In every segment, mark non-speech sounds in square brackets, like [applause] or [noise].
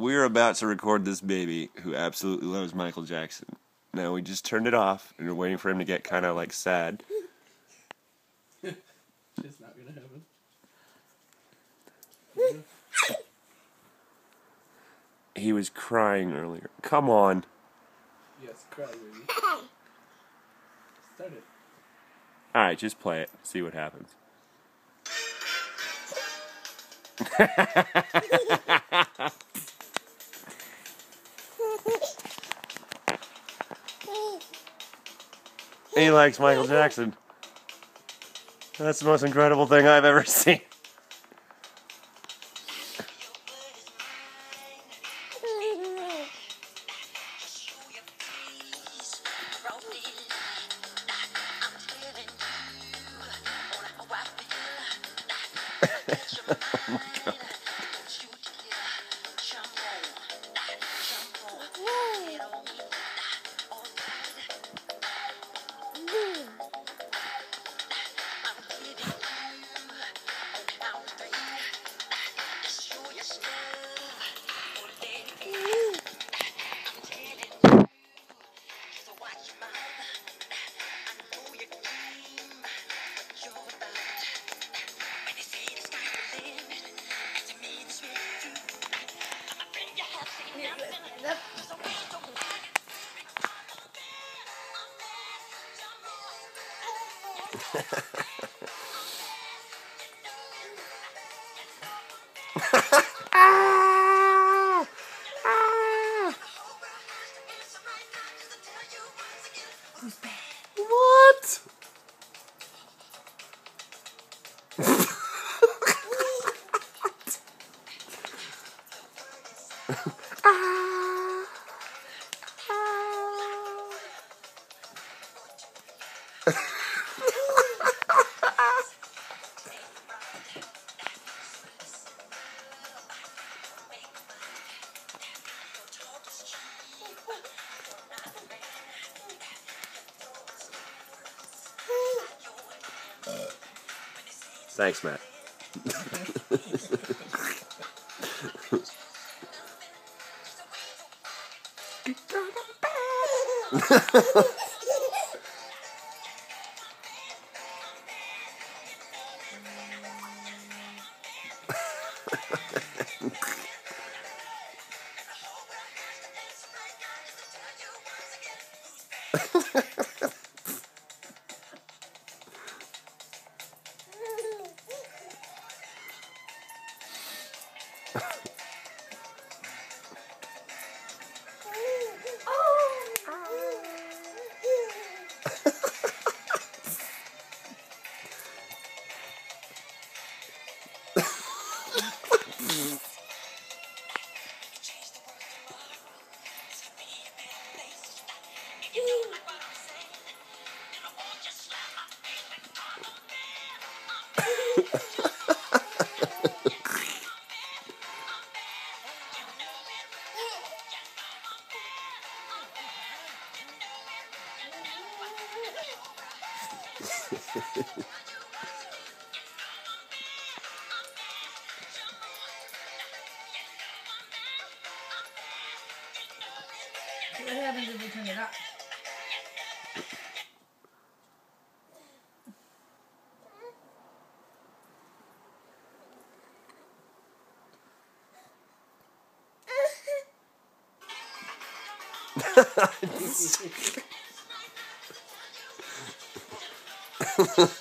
we're about to record this baby who absolutely loves Michael Jackson. Now we just turned it off and we're waiting for him to get kind of like sad. It's not gonna happen. He was crying earlier. Come on. Yes, cry, baby. [coughs] Start it. All right, just play it. See what happens. [laughs] he likes Michael Jackson. That's the most incredible thing I've ever [laughs] seen. [laughs] Oh what? ハハハハ。Thanks, Matt. [laughs] What happens if we turn it up? [laughs] [laughs] [laughs] Oh, Siri!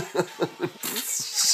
Where'd Michael go? Where'd Michael go?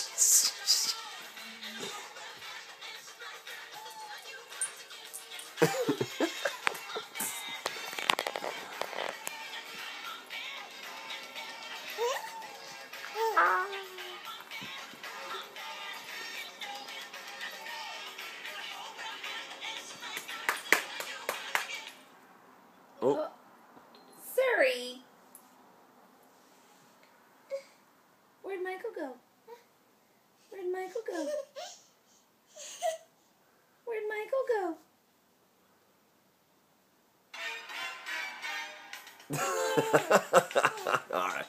Michael go? [laughs] all right.